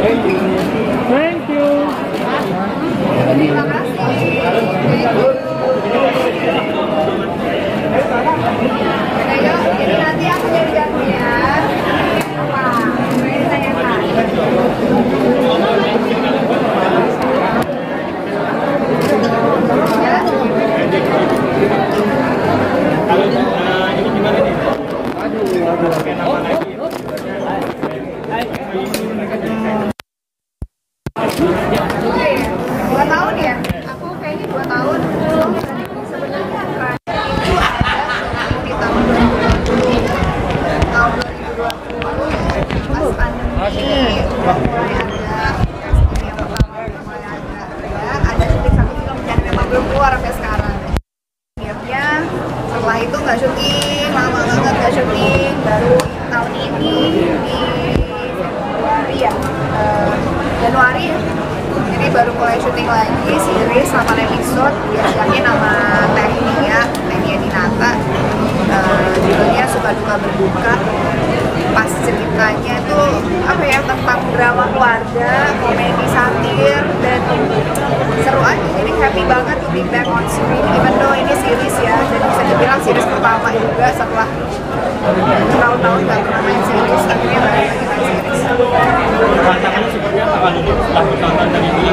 Vem. Vem. É? Nggak syuting lama banget nggak syuting baru tahun ini di Februari ya eh, Januari ya. Jadi baru mulai syuting lagi series sama episode biasanya nama Tehnia on screen even though ini series ya dan bisa dibilang series pertama juga setelah tahun-tahun gak pernah main series akhirnya balik lagi main series. Tantangannya seperti apa kalau setelah bertonton dari ini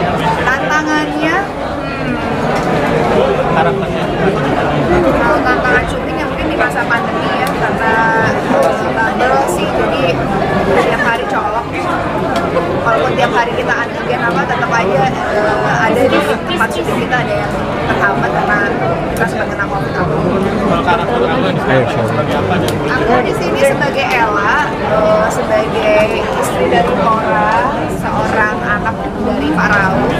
aja eh, ada di tempat syuting kita ada yang terhambat karena kita sempat kena covid aku kalau karakter kamu di sini sebagai apa aku di sini sebagai Ella eh, sebagai istri dari Cora seorang anak dari Pak Raul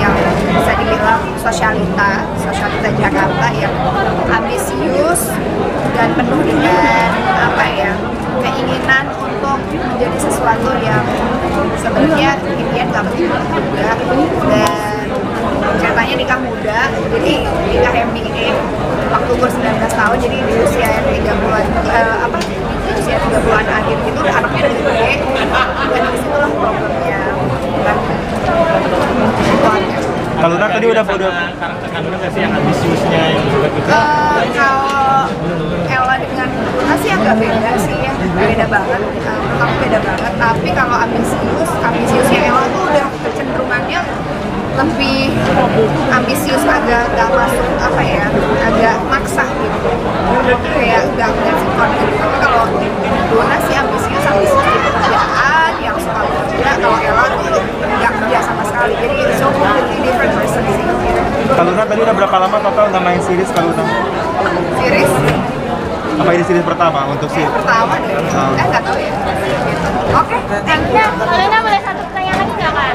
yang bisa dibilang sosialita sosialita Jakarta yang ambisius dan penuh dengan apa ya keinginan untuk menjadi sesuatu yang sebenarnya impian gak penting juga. Dan ceritanya nikah muda jadi nikah yang bikin waktu umur 19 tahun jadi di usia yang 30-an eh, apa di usia 30-an akhir gitu udah anaknya udah gede. Dan di situlah problemnya. Kan Kalau Nar tadi udah udah karakter kandungnya nggak sih yang ambisiusnya yang juga gitu? Eh, kalau Ella dengan Luna sih agak beda sih ya. Beda banget. Eh, beda banget. Tapi kalau ambisius ambisiusnya Ella tuh udah kecenderungannya lebih ambisius agak gak masuk apa ya agak maksa gitu. Kayak gak ngeliat sikon gitu. Tapi kalau Luna sih ambisius ambisius di pekerjaan yang suka bekerja kalau Ella series pertama untuk si pertama deh. Um. Eh tahu ya. Oke, okay, thank you. Boleh satu pertanyaan lagi nggak kan?